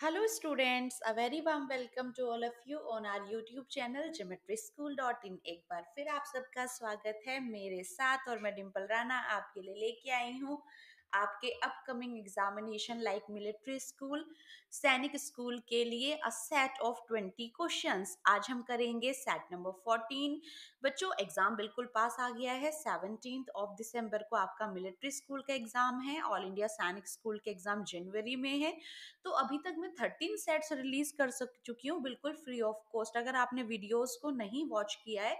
Hello students a very warm welcome to all of you on our YouTube channel geometry school dot in एक बार फिर आप सबका स्वागत है। मेरे साथ और मैं डिम्पल राणा आपके लिए लेके आई हूँ। आपके upcoming examination like military school Sainik school के लिए a set of twenty questions आज हम करेंगे सेट नंबर फोर्टीन बच्चों एग्ज़ाम बिल्कुल पास आ गया है. सेवनटीन ऑफ़ दिसंबर को आपका मिलिट्री स्कूल का एग्ज़ाम है. ऑल इंडिया सैनिक स्कूल के एग्ज़ाम जनवरी में है. तो अभी तक मैं थर्टीन सेट्स रिलीज़ कर चुकी हूँ. बिल्कुल फ्री ऑफ़ कॉस्ट अगर आपने वीडियोज़ को नहीं वॉच किया है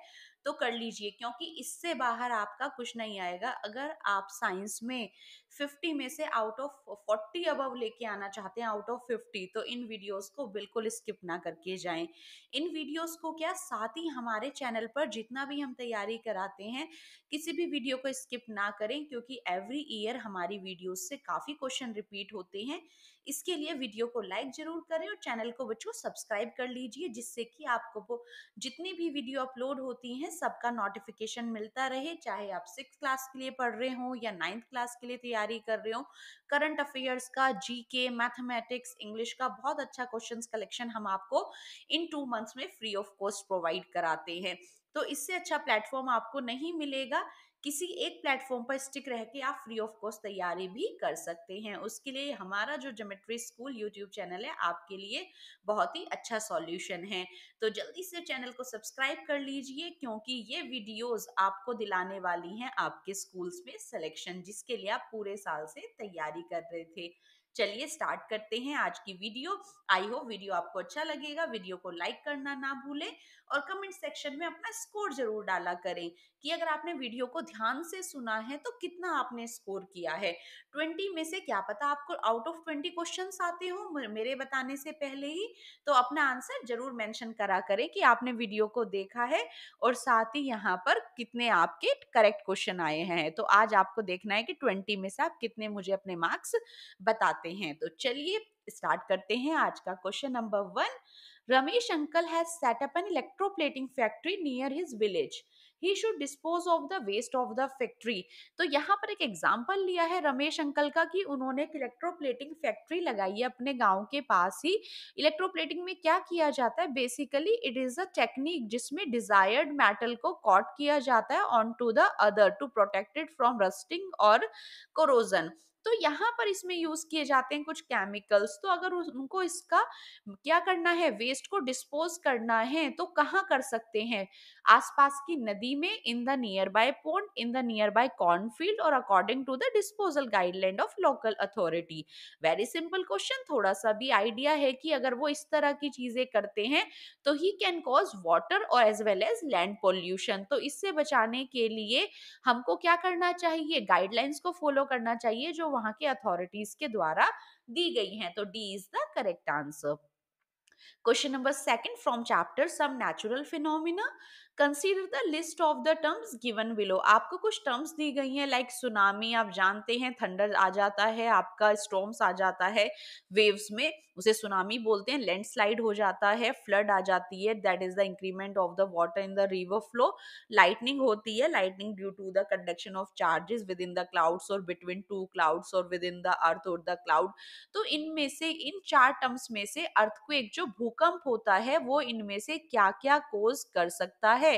तो कर लीजिए, क्योंकि इससे बाहर आपका कुछ नहीं आएगा। अगर आप साइंस में 50 में से आउट ऑफ़ 40 अबव लेके आना चाहते हैं, आउट ऑफ़ 50 तो इन वीडियोस को बिल्कुल स्किप ना करके जाएँ। इन वीडियोस को क्या साथ ही हमारे चैनल पर जितना भी हम तैयारी कराते हैं, किसी भी वीडियो को स्किप ना करें, क्योंकि एवरी ईयर हमारी वीडियोस से काफ़ी क्वेश्चन रिपीट होते हैं। इसके लिए वीडियो को लाइक ज़रूर करें और चैनल को बच्चों सब्सक्राइब कर लीजिए, जिससे कि आपको वो जितनी भी वीडियो अपलोड होती हैं, सबका नोटिफिकेशन मिलता रहे। चाहे आप सिक्स क्लास के लिए पढ़ रहे हो या नाइन्थ क्लास के लिए तैयारी कर रहे हो करंट अफेयर्स का जी के मैथमेटिक्स इंग्लिश का बहुत अच्छा क्वेश्चन कलेक्शन हम आपको इन टू मंथ्स में फ्री ऑफ़ कॉस्ट प्रोवाइड कराते हैं। तो इससे अच्छा प्लेटफॉर्म आपको नहीं मिलेगा। किसी एक प्लेटफॉर्म पर स्टिक रह के आप फ्री ऑफ़ कॉस्ट तैयारी भी कर सकते हैं। उसके लिए हमारा जो जोमेट्री स्कूल यूट्यूब चैनल है, आपके लिए बहुत ही अच्छा सॉल्यूशन है। तो जल्दी से चैनल को सब्सक्राइब कर लीजिए, क्योंकि ये वीडियोस आपको दिलाने वाली हैं आपके स्कूल्स में सिलेक्शन जिसके लिए आप पूरे साल से तैयारी कर रहे थे। चलिए स्टार्ट करते हैं आज की वीडियो आई होप वीडियो आपको अच्छा लगेगा. वीडियो को लाइक करना ना भूलें और कमेंट सेक्शन में अपना स्कोर ज़रूर डाला करें कि अगर आपने वीडियो को ध्यान से सुना है तो कितना आपने स्कोर किया है? ट्वेंटी में से क्या पता आपको आउट ऑफ़ ट्वेंटी क्वेश्चन आते हो? मेरे बताने से पहले ही तो अपना आंसर ज़रूर मेंशन करा करें कि आपने वीडियो को देखा है और साथ ही यहाँ पर कितने आपके करेक्ट क्वेश्चन आए हैं। तो आज आपको देखना है कि ट्वेंटी में से आप कितने मुझे अपने मार्क्स बताते हैं। तो चलिए स्टार्ट करते हैं आज का question number one Ramesh uncle has set up an electroplating factory near his village he should dispose of the waste of the factory तो यहाँ पर एक एग्ज़ाम्पल लिया है रमेश अंकल का कि उन्होंने एक इलेक्ट्रोप्लेटिंग फैक्ट्री लगाई है अपने गाँव के पास ही। इलेक्ट्रोप्लेटिंग में क्या किया जाता है? Basically it is a technique जिसमें डिजायर्ड मेटल को कॉट किया जाता है on to the other to protected from rusting और कोरोजन तो यहाँ पर इसमें यूज़ किए जाते हैं कुछ केमिकल्स तो अगर उनको इसका क्या करना है वेस्ट को डिस्पोज करना है तो कहाँ कर सकते हैं? आसपास की नदी में in the nearby pond in the nearby cornfield और according to the disposal guideline of local authority very simple question थोड़ा सा भी आइडिया है कि अगर वो इस तरह की चीज़ें करते हैं तो ही कैन कॉज वाटर और as well as land pollution तो इससे बचाने के लिए हमको क्या करना चाहिए? गाइडलाइंस को फॉलो करना चाहिए, जो वहाँ के अथॉरिटीज के द्वारा दी गई हैं। तो D is the correct answer question number second from chapter some natural phenomena consider the list of the terms given below आपको कुछ टर्म्स दी गई हैं लाइक सुनामी आप जानते हैं थंडर आ जाता है, आपका स्टॉर्म्स आ जाता है वेव्स में उसे सुनामी बोलते हैं लैंडस्लाइड हो जाता है फ्लड आ जाती है that is the increment of the water in the river flow lightning होती है lightning due to the conduction of charges within the clouds और बिटवीन टू क्लाउड्स और विद इन द अर्थ और द क्लाउड तो इनमें से, इन चार टर्म्स में से अर्थक्वेक जो भूकंप होता है, वो इनमें से क्या क्या कोज कर सकता है?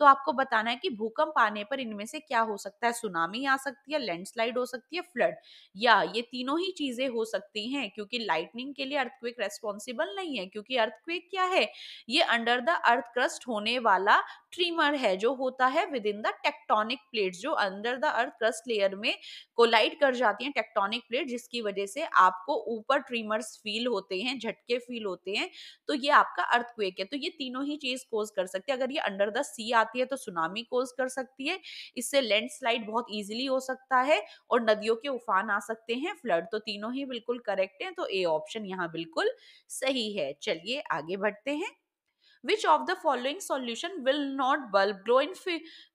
तो आपको बताना है कि भूकंप आने पर इनमें से क्या हो सकता है? सुनामी आ सकती है, लैंडस्लाइड हो सकती है, फ्लड या ये तीनों ही चीज़ें हो सकती हैं क्योंकि लाइटनिंग के लिए अर्थक्वेक रेस्पॉन्सिबल नहीं है क्योंकि अर्थक्वेक क्या है? ये अंडर द अर्थ क्रस्ट होने वाला ट्रीमर है जो होता है within the tectonic plates जो under the earth crust layer में कोलाइड कर जाती है टेक्टोनिक प्लेट जिसकी वजह से आपको ऊपर ट्रीमर्स फील होते हैं, झटके फील होते हैं तो ये आपका अर्थक्वेक है तो ये तीनों ही चीज़ कोज कर सकती है। अगर ये अंडर द सी आती है तो सुनामी कोज कर सकती है। इससे लैंडस्लाइड बहुत ईजिली हो सकता है और नदियों के उफान आ सकते हैं। फ्लड तो तीनों ही बिल्कुल करेक्ट है तो ए ऑप्शन यहाँ बिल्कुल सही है। चलिए आगे बढ़ते हैं। Which of the following solution will not bulb grow in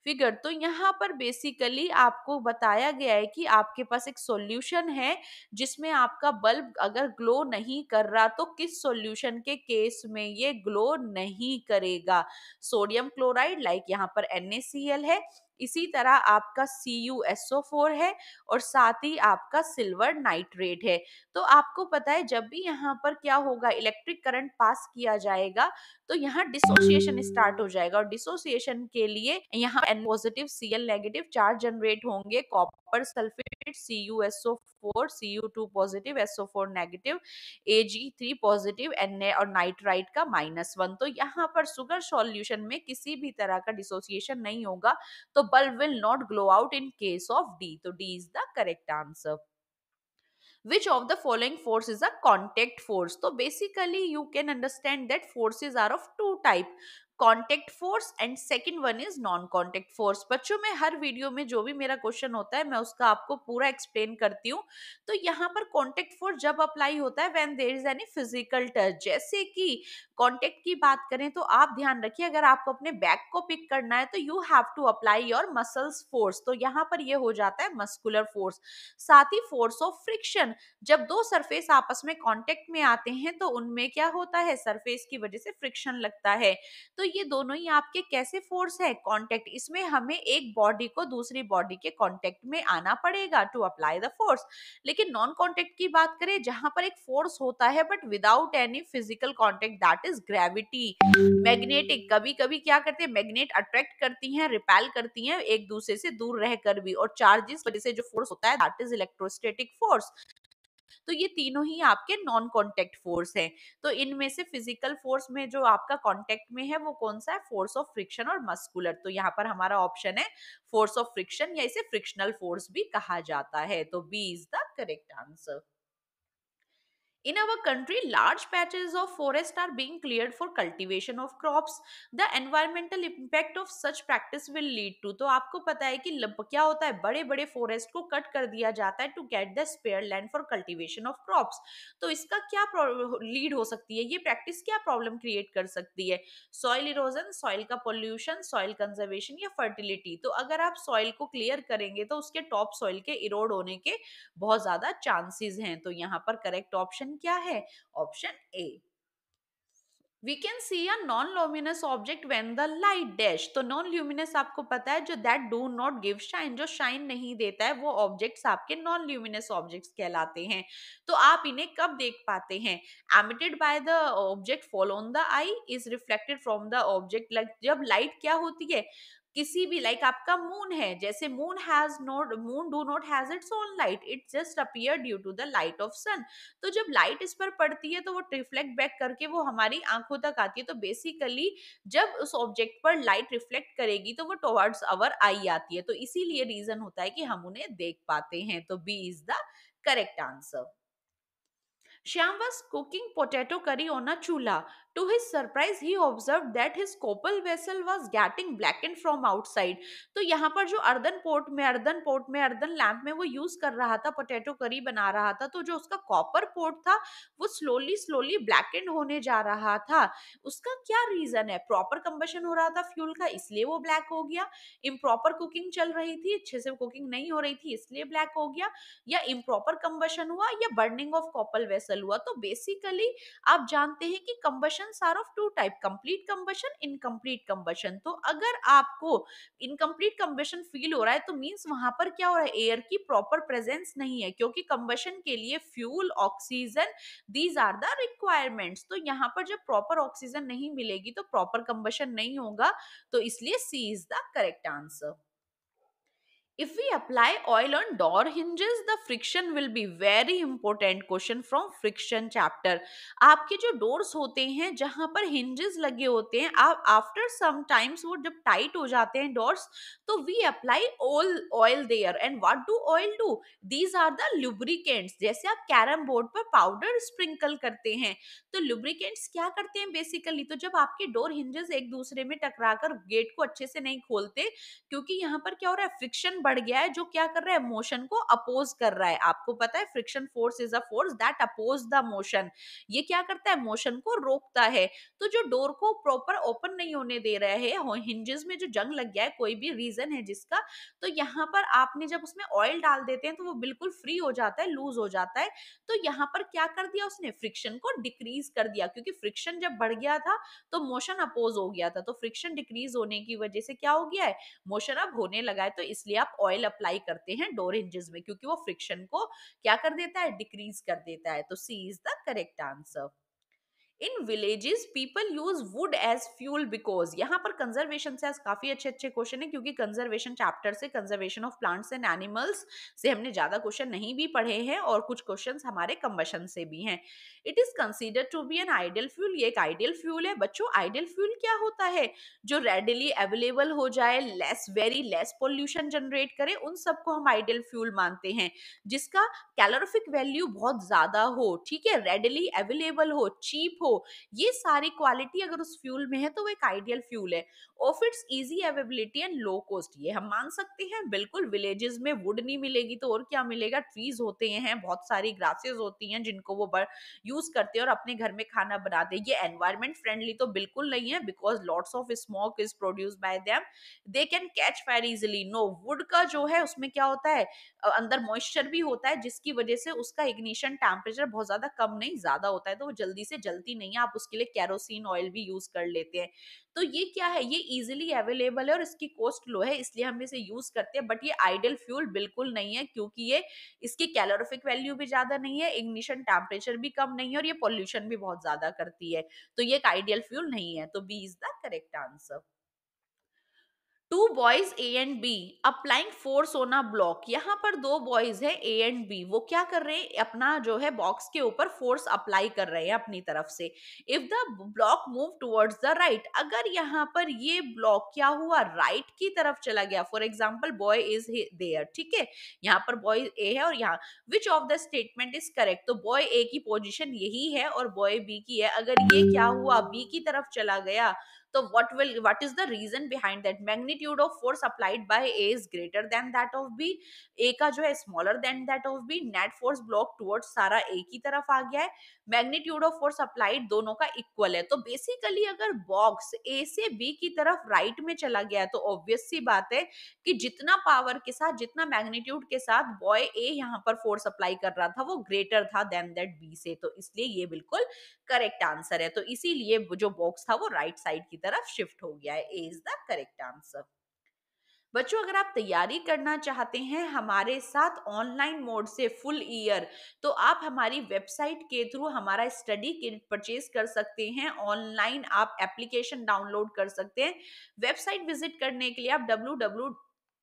figure. तो यहाँ पर बेसिकली आपको बताया गया है कि आपके पास एक सॉल्यूशन है, जिसमें आपका बल्ब अगर ग्लो नहीं कर रहा तो किस सॉल्यूशन के केस में ये ग्लो नहीं करेगा? सोडियम क्लोराइड लाइक यहाँ पर NaCl है, इसी तरह आपका CuSO4 है और साथ ही आपका सिल्वर नाइट्रेट है। तो आपको पता है, जब भी यहाँ पर क्या होगा इलेक्ट्रिक करंट पास किया जाएगा तो यहाँ डिसोसिएशन स्टार्ट हो जाएगा और डिसोसिएशन के लिए यहाँ N positive CL negative charge generate होंगे copper sulphate C U S O four C U two positive S O four negative A G three positive N A और नाइट्राइट का minus one तो यहाँ पर sugar solution में किसी भी तरह का डिसोसिएशन नहीं होगा तो bulb will not glow out in case of D तो D is the correct answer which of the following force is a contact force? so basically you can understand that forces are of two type. Contact force and second one is non contact force बच्चों, में हर video में जो भी मेरा question होता है, मैं उसका आपको पूरा एक्सप्लेन करती हूँ। तो यहाँ पर कॉन्टेक्ट फोर्स जब अप्लाई होता है when there is any physical touch जैसे कि कॉन्टेक्ट की बात करें तो आप ध्यान रखिए, अगर आपको अपने बैक को पिक करना है तो you have to apply your muscles force तो यहाँ पर यह हो जाता है मस्कुलर फोर्स साथ ही फोर्स ऑफ़ फ्रिक्शन जब दो सरफेस आपस में कॉन्टेक्ट में आते हैं तो उनमें क्या होता है? सरफेस की वजह से फ्रिक्शन लगता है। तो ये दोनों ही आपके कैसे फोर्स है? कॉन्टेक्ट इसमें हमें एक बॉडी को दूसरी बॉडी के कॉन्टेक्ट में आना पड़ेगा टू अप्लाई द फोर्स लेकिन नॉन कॉन्टेक्ट की बात करें, जहाँ पर एक फोर्स होता है but without any physical contact that is gravity magnetic कभी कभी क्या करते हैं? मैग्नेट अट्रैक्ट करती हैं रिपेल करती हैं, एक दूसरे से दूर रहकर भी। और चार्जेस वजह से जो फोर्स होता है दैट इज़ इलेक्ट्रोस्टेटिक फोर्स तो ये तीनों ही आपके नॉन कॉन्टेक्ट फोर्स है। तो इनमें से फ़िज़िकल फोर्स में जो आपका कॉन्टेक्ट में है वो कौन सा है? फोर्स ऑफ़ फ्रिक्शन और मस्कुलर तो यहाँ पर हमारा ऑप्शन है फोर्स ऑफ़ फ्रिक्शन या इसे फ्रिक्शनल फोर्स भी कहा जाता है। तो B is the correct answer In our country, large patches of forest are being cleared for cultivation of crops. The environmental impact of such practice will lead to तो आपको पता है कि क्या होता है? बड़े बड़े फॉरेस्ट को कट कर दिया जाता है to get the spare land for cultivation of crops तो इसका क्या लीड हो सकती है? ये प्रैक्टिस क्या प्रॉब्लम क्रिएट कर सकती है? सॉइल इरोजन सॉइल का पोल्यूशन सॉइल कंजर्वेशन या फर्टिलिटी तो अगर आप सॉइल को क्लियर करेंगे तो उसके टॉप सॉइल के इरोड होने के बहुत ज़्यादा चांसेस हैं। तो यहाँ पर करेक्ट ऑप्शन क्या है? Option A we can see a non luminous object when the light dash तो नॉन ल्यूमिनस आपको पता है जो that do not give shine जो शाइन नहीं देता है, वो ऑब्जेक्ट्स आपके नॉन ल्यूमिनस ऑब्जेक्ट्स कहलाते हैं। तो आप इन्हें कब देख पाते हैं? Emitted by the object fall on the eye is reflected from the object like जब लाइट क्या होती है? किसी भी लाइक like आपका मून है, जैसे moon has not moon do not has its own light it just appear due to the light of sun तो जब लाइट इस पर पड़ती है तो वो रिफ्लेक्ट बैक करके वो हमारी आँखों तक आती है तो बेसिकली जब उस ऑब्जेक्ट पर लाइट रिफ्लेक्ट करेगी तो वो टुवर्ड्स अवर आई आती है। तो इसीलिए रीजन होता है कि हम उन्हें देख पाते हैं। तो B is the correct answer Shyam was cooking potato curry on a chula. To his surprise, he observed that his copal vessel was getting blackened from outside. तो यहाँ पर जो अर्दन पोर्ट में अर्दन पोर्ट में earthen lamp में वो use कर रहा था पोटैटो करी बना रहा था तो जो उसका कॉपर पोर्ट था वो स्लोली स्लोली ब्लैकेंड होने जा रहा था। उसका क्या रीजन है? प्रॉपर कंबेशन हो रहा था फ्यूल का इसलिए वो ब्लैक हो गया? इम्प्रॉपर कुकिंग चल रही थी अच्छे से कुकिंग नहीं हो रही थी इसलिए ब्लैक हो गया? या इम्प्रॉपर कंबेशन हुआ या बर्निंग ऑफ़ कॉपल वेसल हुआ? तो बेसिकली आप जानते हैं कि combustion combustions are of two type complete combustion incomplete combustion तो अगर आपको इनकम्प्लीट कंबशन फील हो रहा है तो मीन्स वहाँ पर क्या हो रहा है? एयर की प्रॉपर प्रेजेंस नहीं है, क्योंकि कंबशन के लिए fuel oxygen these are the requirements तो यहाँ पर जब प्रॉपर ऑक्सीजन नहीं मिलेगी तो प्रॉपर कंबशन नहीं होगा तो इसलिए C is the correct answer if we apply oil on door hinges, the friction will be very important question from friction chapter. आपके जो डोर्स होते हैं, जहाँ पर hinges लगे होते हैं, आप आफ्टर सम टाइम्स वो जब टाइट हो जाते हैं डोर्स तो we apply oil oil there and what do oil do these are the lubricants जैसे आप कैरम बोर्ड पर पाउडर स्प्रिंकल करते हैं तो लुब्रिकेंट्स क्या करते हैं बेसिकली तो जब आपके डोर हिंजेस एक दूसरे में टकराकर गेट को अच्छे से नहीं खोलते, क्योंकि यहाँ पर क्या हो रहा है? फ्रिक्शन बढ़ गया है, जो क्या कर रहा है मोशन को अपोज कर रहा है। आपको पता है friction force is a force that oppose the motion ये क्या करता है मोशन को रोकता है। तो जो डोर को प्रॉपर ओपन नहीं होने दे रहे हैं हिंजेस में जो जंग लग गया है, कोई भी रीजन है जिसका तो यहाँ पर आपने जब उसमें ऑयल डाल देते हैं तो वो बिल्कुल फ्री हो जाता है लूज हो जाता है। तो यहाँ पर क्या कर दिया उसने फ्रिक्शन को डिक्रीज कर दिया, क्योंकि फ्रिक्शन जब बढ़ गया था तो मोशन अपोज हो गया था। तो फ्रिक्शन डिक्रीज होने की वजह से क्या हो गया है मोशन अब होने लगा है। तो इसलिए आप ऑयल अप्लाई करते हैं डोर हिंजेस में, क्योंकि वो फ्रिक्शन को क्या कर देता है? डिक्रीज कर देता है। तो C is the correct answer in villages people use wood as fuel because यहाँ पर कंजर्वेशन से काफ़ी अच्छे अच्छे क्वेश्चन है, क्योंकि कंजर्वेशन चैप्टर से conservation of plants and animals से हमने ज़्यादा क्वेश्चन नहीं भी पढ़े हैं और कुछ क्वेश्चन हमारे कम्बशन से भी हैं। It is consider to be an ideal fuel ये एक आइडियल फ्यूल है। बच्चों आइडियल फ्यूल क्या होता है? जो रेडिली अवेलेबल हो जाए less very less pollution generate करे, उन सबको हम आइडियल फ्यूल मानते हैं, जिसका कैलोरिफिक वैल्यू बहुत ज़्यादा हो, ठीक है? रेडिली अवेलेबल हो चीप हो ये सारी क्वालिटी अगर उस फ्यूल में है तो वो एक आइडियल फ्यूल है। Of its easy availability and low cost ये हम मान सकते हैं। बिल्कुल विलेजेस में वुड नहीं मिलेगी तो और क्या मिलेगा? ट्रीज होते हैं, बहुत सारी ग्रासेस होती हैं जिनको वो यूज़ करते हैं और अपने घर में खाना बनाते हैं ये एनवायरमेंट फ्रेंडली तो बिल्कुल नहीं है because lots of smoke is produce by them they can catch fire easily no wood का जो है, उसमें क्या होता है? अंदर मॉइस्चर भी होता है, जिसकी वजह से उसका इग्निशन टेम्परेचर बहुत ज़्यादा कम नहीं, ज़्यादा होता है तो वो जल्दी से जल्दी नहीं है आप उसके लिए कैरोसिन ऑयल भी यूज़ कर लेते हैं। तो ये क्या है? ये इजिली अवेलेबल है और इसकी कॉस्ट लो है, इसलिए हम इसे यूज़ करते हैं, बट ये आइडियल फ्यूल बिल्कुल नहीं है, क्योंकि ये, इसकी कैलोरिफिक वैल्यू भी ज़्यादा नहीं है, इग्निशन टेम्परेचर भी कम नहीं है और ये पॉल्यूशन भी बहुत ज़्यादा करती है। तो ये एक आइडियल फ्यूल नहीं है तो B is the correct answer. Two boys A and B, applying force on a block, यहाँ पर दो बॉयज़ है ए एंड बी, वो क्या कर रहे हैं, अपना जो है बॉक्स के ऊपर फोर्स अप्लाई कर रहे हैं अपनी तरफ़ से। If the block move towards the right अगर यहाँ पर ये ब्लॉक क्या हुआ राइट right की तरफ़ चला गया for example boy is there ठीक है? यहाँ पर बॉय ए है और यहाँ which of the statement is correct तो बॉय ए की पोजिशन यही है और बॉय बी की है। अगर ये क्या हुआ बी की तरफ़ चला गया so, what will, what is the reason behind that? Magnitude of force applied by a is greater than that of b. A का जो है smaller than that of b. Net force block towards सारा a की तरफ़ आ गया है। Magnitude of force applied दोनों का इक्वल है। तो बेसिकली अगर बॉक्स ए से बी की तरफ़ राइट में चला गया तो ऑब्वियस सी बात है कि जितना पावर के साथ, जितना मैग्नीट्यूड के साथ बॉय ए यहाँ पर फोर्स अप्लाई कर रहा था, वो ग्रेटर था देन दैट बी से। तो इसलिए ये बिल्कुल करेक्ट आंसर है। तो इसीलिए जो बॉक्स था वो राइट साइड की तरफ़ शिफ्ट हो गया है A is the correct answer बच्चों, अगर आप तैयारी करना चाहते हैं हमारे साथ ऑनलाइन मोड से फुल ईयर तो आप हमारी वेबसाइट के थ्रू हमारा स्टडी किट परचेज कर सकते हैं ऑनलाइन आप एप्लीकेशन डाउनलोड कर सकते हैं। वेबसाइट विज़िट करने के लिए आप W W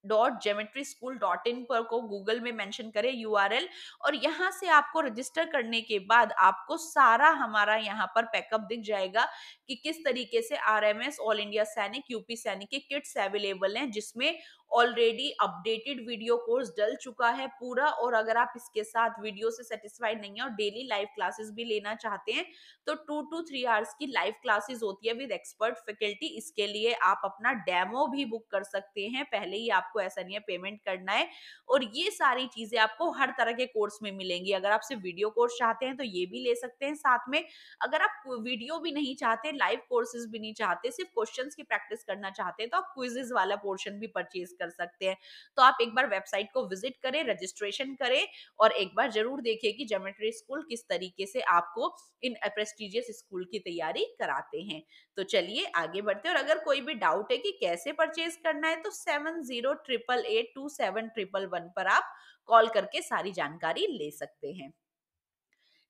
dot geometry school dot in पर को गूगल में मेंशन करें यू और यहाँ से आपको रजिस्टर करने के बाद आपको सारा हमारा यहाँ पर पैकअप दिख जाएगा कि किस तरीके से R M S all India Sainik UP Sainik के किट्स अवेलेबल हैं, जिसमें ऑलरेडी अपडेटेड वीडियो कोर्स डल चुका है पूरा और अगर आप इसके साथ वीडियो से सेटिस्फाइड नहीं है और डेली लाइव क्लासेस भी लेना चाहते हैं तो टू टू थ्री आवर्स की लाइव क्लासेस होती है विद एक्सपर्ट फैकल्टी इसके लिए आप अपना डेमो भी बुक कर सकते हैं। पहले ही आपको ऐसा नहीं है पेमेंट करना है और ये सारी चीज़ें आपको हर तरह के कोर्स में मिलेंगी। अगर आप सिर्फ़ वीडियो कोर्स चाहते हैं तो ये भी ले सकते हैं साथ में। अगर आप वीडियो भी नहीं चाहते लाइव कोर्सेज भी नहीं चाहते, सिर्फ़ क्वेश्चन की प्रैक्टिस करना चाहते हैं तो आप क्विजेज वाला पोर्शन भी परचेज कर सकते हैं। तो आप एक बार वेबसाइट को विज़िट करें, रजिस्ट्रेशन करें और एक बार ज़रूर देखिए कि जोमेट्री स्कूल किस तरीके से आपको इन प्रेस्टिजियस स्कूल की तैयारी कराते हैं। तो चलिए आगे बढ़ते हैं और अगर कोई भी डाउट है कि कैसे परचेज करना है तो seven zero triple eight two seven triple one पर आप कॉल करके सारी जानकारी ले सकते हैं।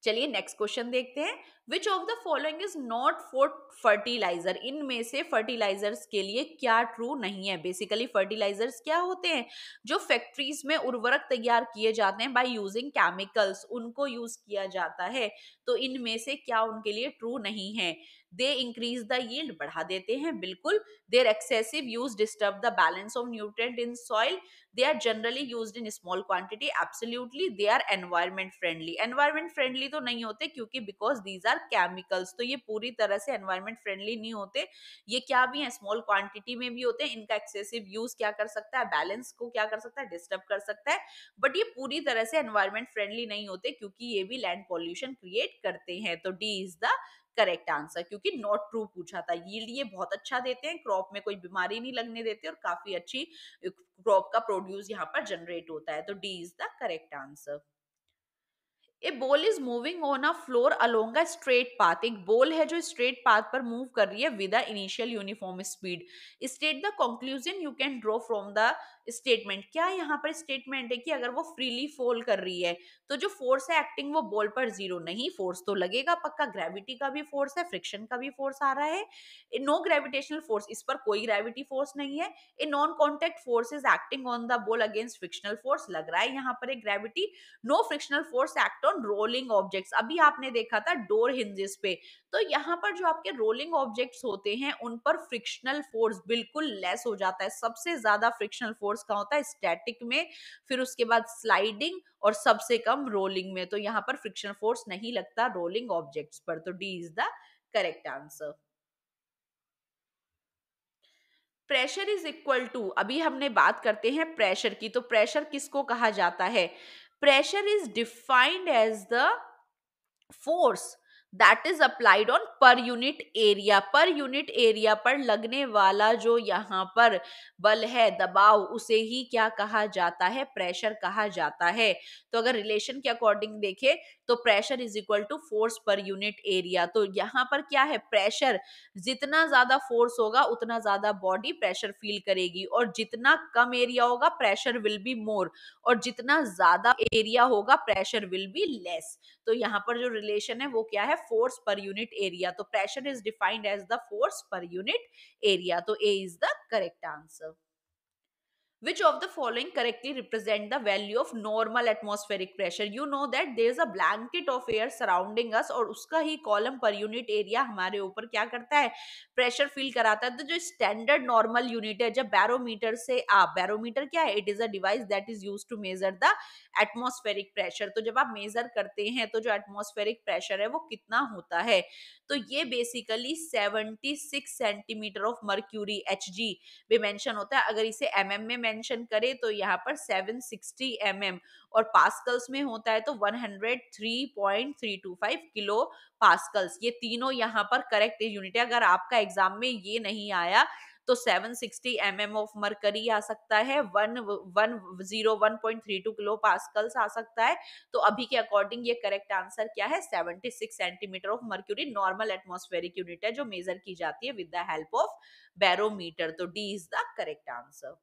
चलिए नेक्स्ट क्वेश्चन देखते हैं। Which of the following is not for fertiliser इनमें से फर्टिलाइजर्स के लिए क्या ट्रू नहीं है? बेसिकली फर्टिलाइजर्स क्या होते हैं? जो फैक्ट्रीज में उर्वरक तैयार किए जाते हैं बाय यूजिंग केमिकल्स उनको यूज़ किया जाता है। तो इनमें से क्या उनके लिए ट्रू नहीं है? दे इंक्रीज द यील्ड बढ़ा देते हैं, बिल्कुल। There excessive use disturb the balance of nutrient in soil they are generally use in small quantity absolutely they are environment friendly environment friendly तो नहीं होते क्योंकि बिकॉज़ दीज आर केमिकल्स तो ये पूरी तरह से एनवायरमेंट फ्रेंडली नहीं होते। ये क्या भी है स्मॉल क्वांटिटी में भी होते हैं। इनका एक्सेसिव यूज़ क्या कर सकता है? बैलेंस को क्या कर सकता है? डिस्टर्ब कर सकता है। बट ये पूरी तरह से एनवायरमेंट फ्रेंडली नहीं होते क्योंकि ये भी लैंड पॉल्यूशन क्रिएट करते हैं। तो D is the correct answer क्योंकि नॉट ट्रू पूछा था। यील्ड ये बहुत अच्छा देते हैं क्रॉप में कोई बीमारी नहीं लगने देते और काफ़ी अच्छी क्रॉप का प्रोड्यूस यहाँ पर जनरेट होता है। तो D is the correct answer a ball is moving on a floor along a straight path एक बॉल है जो स्ट्रेट पाथ पर मूव कर रही है with a initial uniform speed state the conclusion you can draw from the statement क्या यहाँ पर स्टेटमेंट है कि अगर वो फ्रीली फॉल कर रही है तो जो फोर्स है एक्टिंग वो बॉल पर ज़ीरो नहीं फोर्स तो लगेगा पक्का ग्रेविटी का भी फोर्स है फ्रिक्शन का भी फोर्स आ रहा है नो ग्रेविटेशनल फोर्स इस पर कोई ग्रेविटी फोर्स नहीं है, a non contact force is acting on the ball against frictional force लग रहा है यहाँ पर एक gravity no frictional force act on rolling objects अभी आपने देखा था डोर हिंजेस पे तो यहाँ पर जो आपके रोलिंग ऑब्जेक्ट्स होते हैं, उन पर फ्रिक्शनल फोर्स बिल्कुल लेस हो जाता है। सबसे ज़्यादा फ्रिक्शनल फोर्स का होता है? स्टैटिक में, फिर उसके बाद स्लाइडिंग और सबसे कम रोलिंग में। तो यहाँ पर फ्रिक्शनल फोर्स नहीं लगता रोलिंग ऑब्जेक्ट्स पर। तो D is the correct answer pressure is equal to अभी हमने बात करते हैं प्रेशर की। तो प्रेशर किसको कहा जाता है? Pressure is defined as the force that is applied on per unit area per unit area पर लगने वाला जो यहाँ पर बल है, दबाव, उसे ही क्या कहा जाता है? प्रेशर कहा जाता है। तो अगर रिलेशन के अकॉर्डिंग देखें तो pressure is equal to force per unit area तो यहाँ पर क्या है? प्रेशर जितना ज़्यादा फोर्स होगा, उतना ज़्यादा बॉडी प्रेशर फील करेगी। और जितना कम एरिया होगा प्रेशर विल बी मोर और जितना ज़्यादा एरिया होगा प्रेशर विल बी लेस तो यहाँ पर जो रिलेशन है, वो क्या है? फोर्स पर यूनिट एरिया तो pressure is defined as the force per unit area तो A is the correct answer which of the following correctly represent the value of normal atmospheric pressure? You know that there is a blanket of air surrounding us और उसका ही column per unit area हमारे ऊपर क्या करता है? Pressure feel कराता है। तो जो स्टैंडर्ड नॉर्मल यूनिट है, जब बैरोमीटर से आप बैरोमीटर क्या है? It is a device that is use to measure the atmospheric pressure तो जब आप मेजर करते हैं तो जो एटमोस्फेरिक प्रेशर है, वो कितना होता है? तो ये basically 76 centimetre of mercury H G भी मेंशन होता है। अगर इसे एम mm में मेंशन करे तो यहाँ पर 760 mm और पास्कल्स में होता है तो 103.325 किलो पास्कल्स। ये तीनों यहाँ पर करेक्ट यूनिट है। अगर आपका एग्ज़ाम में ये नहीं आया तो 760 सिक्सटी एम ऑफ़ मरकरी आ सकता है। One one zero one point three two kilopascals आ सकता है। तो अभी के अकॉर्डिंग ये करेक्ट आंसर क्या है? 76 centimetre of mercury normal atmospheric unit है, जो मेजर की जाती है with the help of barometer तो D is the correct answer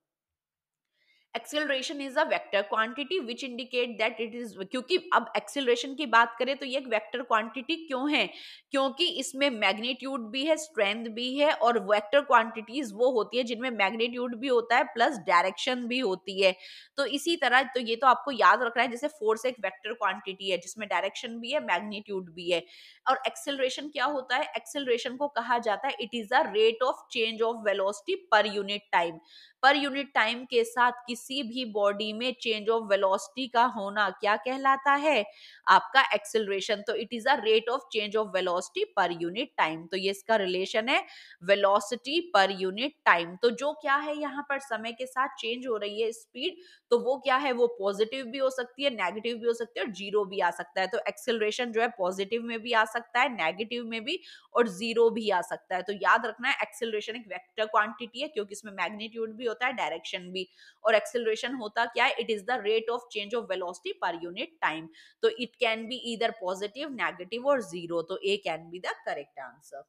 acceleration is a vector quantity which indicate that it is क्योंकि अब एक्सिलरेशन की बात करें तो ये वेक्टर क्वांटिटी क्यों है? क्योंकि इसमें मैग्नीट्यूड भी है स्ट्रेंथ भी है और वेक्टर क्वांटिटीज वो होती है जिनमें मैग्नीट्यूड भी होता है प्लस डायरेक्शन भी होती है। तो इसी तरह तो ये तो आपको याद रखना है जैसे फोर्स एक वेक्टर क्वांटिटी है जिसमें डायरेक्शन भी है मैग्नीट्यूड भी है। और एक्सिलरेशन क्या होता है? एक्सेलरेशन को कहा जाता है। It is a rate of change of velocity per unit time per unit time के साथ किसी भी बॉडी में चेंज ऑफ़ वेलोसिटी का होना क्या कहलाता है? आपका एक्सिलरेशन तो it is a rate of change of velocity per unit time तो ये इसका रिलेशन है। वेलोसिटी पर यूनिट टाइम तो जो क्या है यहाँ पर समय के साथ चेंज हो रही है स्पीड तो वो क्या है? वो पॉजिटिव भी हो सकती है नेगेटिव भी हो सकती है और ज़ीरो भी आ सकता है। तो एक्सेलरेशन जो है पॉजिटिव में भी आ सकता है नेगेटिव में भी और ज़ीरो भी आ सकता है। तो याद रखना है एक्सेलरेशन एक वेक्टर क्वांटिटी है, क्योंकि इसमें मैग्नीट्यूड भी होता है डायरेक्शन भी। और एक्सेलरेशन होता क्या है? It is the rate of change of velocity per unit time तो it can be either positive negative और ज़ीरो तो A can be the correct answer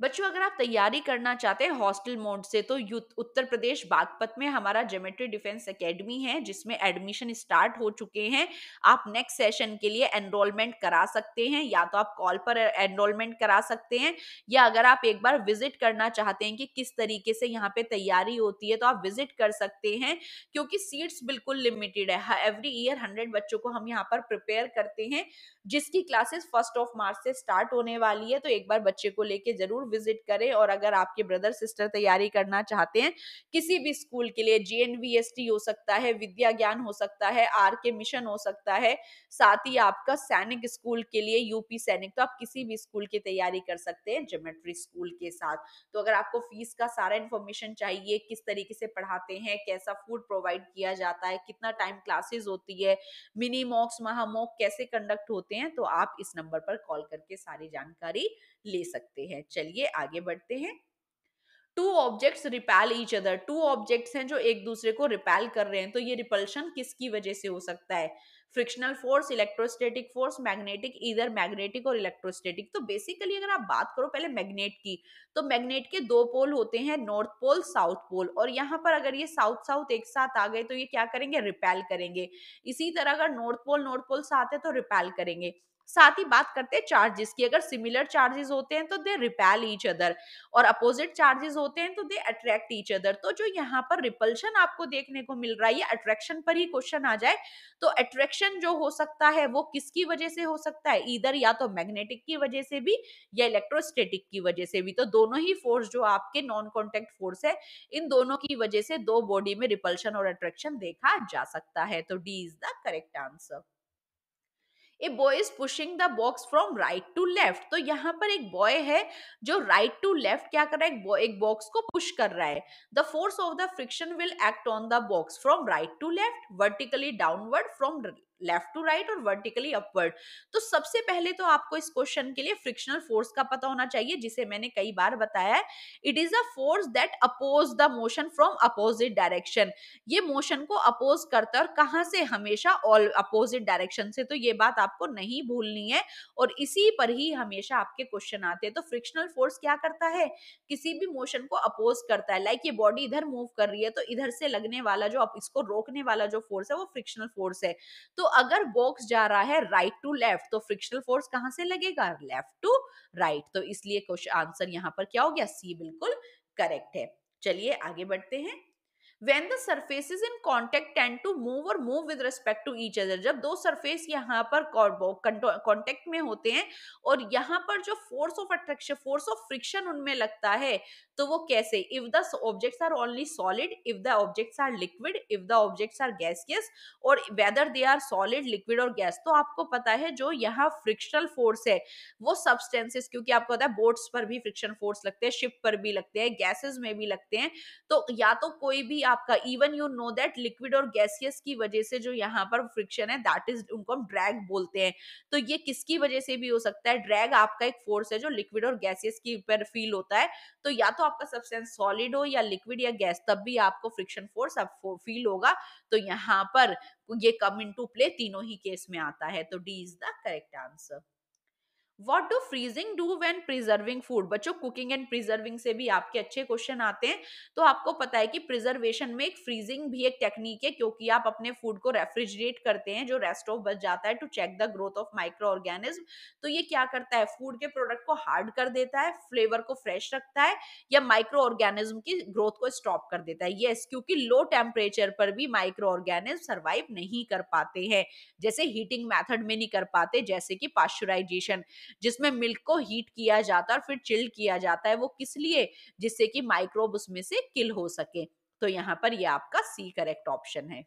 बच्चों, अगर आप तैयारी करना चाहते हैं हॉस्टल मोड से तो उत्तर प्रदेश बागपत में हमारा जोमेट्री डिफेंस एकेडमी है, जिसमें एडमिशन स्टार्ट हो चुके हैं। आप नेक्स्ट सेशन के लिए एनरोलमेंट करा सकते हैं, या तो आप कॉल पर एनरोलमेंट करा सकते हैं, या अगर आप एक बार विज़िट करना चाहते हैं कि किस तरीके से यहाँ पे तैयारी होती है तो आप विज़िट कर सकते हैं, क्योंकि सीट्स बिल्कुल लिमिटेड है। एवरी ईयर हंड्रेड बच्चों को हम यहाँ पर प्रिपेयर करते हैं, जिसकी क्लासेस फ़र्स्ट ऑफ़ मार्च से स्टार्ट होने वाली है तो एक बार बच्चे को लेके ज़रूर विज़िट करें और अगर आपके ब्रदर सिस्टर तैयारी करना चाहते हैं, किसी भी स्कूल के लिए जे हो सकता है, विद्या ज्ञान हो सकता है आर के मिशन हो सकता है, साथ ही आपका सैनिक स्कूल के लिए यूपी सैनिक तो आप किसी भी स्कूल की तैयारी कर सकते हैं जोमेट्री स्कूल के साथ। तो अगर आपको फ़ीस का सारा इन्फॉर्मेशन चाहिए, किस तरीके से पढ़ाते हैं, कैसा फ़ूड प्रोवाइड किया जाता है, कितना टाइम क्लासेस होती है मिनी मॉक्स महामॉक कैसे कंडक्ट होते हैं तो आप इस नंबर पर कॉल करके सारी जानकारी ले सकते हैं। चलिए आगे बढ़ते हैं। Two objects repel each other two objects हैं जो एक दूसरे को रिपेल कर रहे हैं। तो ये रिपल्शन किसकी वजह से हो सकता है? Frictional force electrostatic force magnetic इधर मैग्नेटिक और इलेक्ट्रोस्टेटिक तो बेसिकली अगर आप बात करो पहले मैग्नेट की तो मैग्नेट के दो पोल होते हैं नॉर्थ पोल साउथ पोल और यहाँ पर अगर ये साउथ साउथ एक साथ आ गए तो ये क्या करेंगे? रिपेल करेंगे। इसी तरह अगर नॉर्थ पोल नॉर्थ पोल साथ है तो रिपेल करेंगे। साथ ही बात करते हैं चार्जेस की। अगर सिमिलर चार्जेस होते हैं तो दे रिपेल ईच अदर और अपोजिट चार्जेस होते हैं तो दे अट्रैक्ट ईच अदर तो जो यहाँ पर रिपल्शन आपको देखने को मिल रहा है, ये अट्रैक्शन पर ही क्वेश्चन आ जाए। तो अट्रैक्शन जो हो सकता है वो किसकी वजह से हो सकता है? इधर या तो मैग्नेटिक की वजह से भी या इलेक्ट्रोस्टेटिक की वजह से भी। तो दोनों ही फोर्स जो आपके नॉन कॉन्टेक्ट फोर्स है, इन दोनों की वजह से दो बॉडी में रिपल्शन और अट्रैक्शन देखा जा सकता है। तो D is the correct answer a boy is pushing the box from right to left तो यहाँ पर एक बॉय है जो राइट टू लेफ़्ट क्या कर रहा है? एक बॉक्स को पुश कर रहा है। The force of the friction will act on the box from right to left vertically downward from left to right और वर्टिकली अपवर्ड। तो सबसे पहले तो आपको इस क्वेश्चन के लिए फ्रिक्शनल फोर्स का पता होना चाहिए, जिसे मैंने कई बार बताया it is a force that oppose the motion from opposite direction ये मोशन को अपोज करता है और कहाँ से? हमेशा ऑल अपोजिट डायरेक्शन से। तो ये बात आपको नहीं भूलनी है और इसी पर ही हमेशा आपके क्वेश्चन आते हैं। तो फ्रिक्शनल फोर्स क्या करता है? किसी भी मोशन को अपोज करता है। लाइक ये बॉडी इधर मूव कर रही है तो इधर से लगने वाला जो इसको रोकने वाला जो फोर्स है, वो फ्रिक्शनल फोर्स है। तो अगर बॉक्स जा रहा है राइट टू लेफ़्ट तो फ्रिक्शनल फोर्स कहाँ से लगेगा? लेफ़्ट टू राइट तो इसलिए क्वेश्चन आंसर यहाँ पर क्या हो गया? सी बिल्कुल करेक्ट है। चलिए आगे बढ़ते हैं। When the surfaces in contact tend to move or move with respect to each other, जब दो सरफेस यहाँ पर कांटेक्ट में होते हैं, और यहाँ पर जो force of attraction force of friction उनमें लगता है तो वो कैसे? If the objects are only solid if the objects are liquid if the objects are gaseous और whether they are solid liquid और गैस तो आपको पता है जो यहाँ फ्रिक्शनल फोर्स है, वो सब्सटेंसेस क्योंकि आपको पता है बोट्स पर भी फ्रिक्शन फोर्स लगते हैं शिप पर भी लगते हैं गैसेस में भी लगते हैं तो या तो कोई भी आपका even you know that liquid और गैसियस की वजह से जो यहाँ पर फ्रिक्शन है दैट इज़ उनको हम ड्रैग बोलते हैं। तो ये किसकी वजह से भी हो सकता है? ड्रैग आपका एक फोर्स है जो लिक्विड और गैसियस की ऊपर फील होता है तो या तो आपका सब्सटेंस सॉलिड हो या लिक्विड या गैस तब भी आपको फ्रिक्शन फोर्स फील होगा। तो यहाँ पर ये कम इन टू प्ले तीनों ही केस में आता है। तो D is the correct answer what do freezing do when preserving food बच्चों कुकिंग एंड प्रिजर्विंग से भी आपके अच्छे क्वेश्चन आते हैं। तो आपको पता है कि प्रिजर्वेशन में एक फ्रीजिंग भी एक टेक्निक है, क्योंकि आप अपने फ़ूड को रेफ्रिजरेट करते हैं, जो रेस्ट ऑफ़ बच जाता है to check the growth of microorganism तो ये क्या करता है? फ़ूड के प्रोडक्ट को हार्ड कर देता है फ्लेवर को फ्रेश रखता है, या माइक्रो ऑर्गेनिज्म की ग्रोथ को स्टॉप कर देता है। यस क्योंकि लो टेम्परेचर पर भी माइक्रो ऑर्गेनिज्म सर्वाइव नहीं कर पाते हैं। जैसे हीटिंग मैथड में नहीं कर पाते, जैसे कि पास्चराइजेशन जिसमें मिल्क को हीट किया जाता है और फिर चिल्ड किया जाता है, वो किस लिए? जिससे कि माइक्रोब उसमें से किल हो सके। तो यहाँ पर ये आपका सी करेक्ट ऑप्शन है।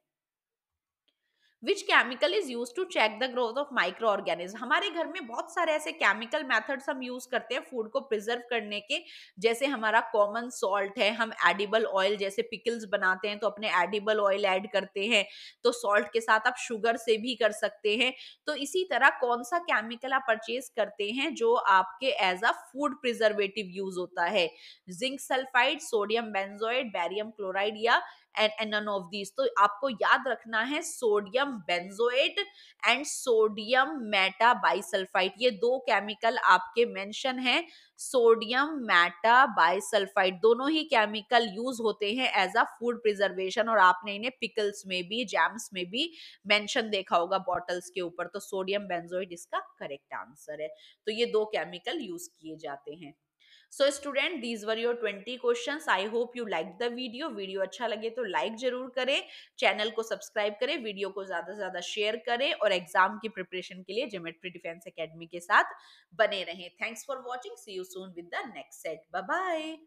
Which chemical is use to check the growth of microorganism हमारे घर में बहुत सारे ऐसे केमिकल मेथड्स हम यूज़ करते हैं फ़ूड को प्रिजर्व करने के। जैसे हमारा कॉमन सॉल्ट है, हम एडिबल ऑयल जैसे पिकल्स बनाते हैं तो अपने एडिबल ऑयल ऐड करते हैं। तो सॉल्ट के साथ आप शुगर से भी कर सकते हैं। तो इसी तरह कौन सा केमिकल आप परचेज करते हैं जो आपके as a food preservative use होता है? Zinc sulphide sodium benzoate barium chloride या एंड नन ऑफ़ दीज तो आपको याद रखना है sodium benzoate and sodium meta bisulphite ये दो केमिकल आपके मेंशन हैं सोडियम मेटा बाइसल्फाइड दोनों ही केमिकल यूज़ होते हैं एज अ फ़ूड प्रिजर्वेशन और आपने इन्हें पिकल्स में भी जैम्स में भी मेंशन देखा होगा बॉटल्स के ऊपर. तो सोडियम बेंजोइड इसका करेक्ट आंसर है. तो ये दो केमिकल यूज़ किए जाते हैं। So student these were your twenty question I hope you like the video video अच्छा लगे तो लाइक ज़रूर करें। चैनल को सब्सक्राइब करें वीडियो को ज़्यादा से ज़्यादा शेयर करें और एग्ज़ाम की प्रिपरेशन के लिए जोमेट्री डिफेंस अकेडमी के साथ बने रहें। Thanks for watching see you soon with the next set bye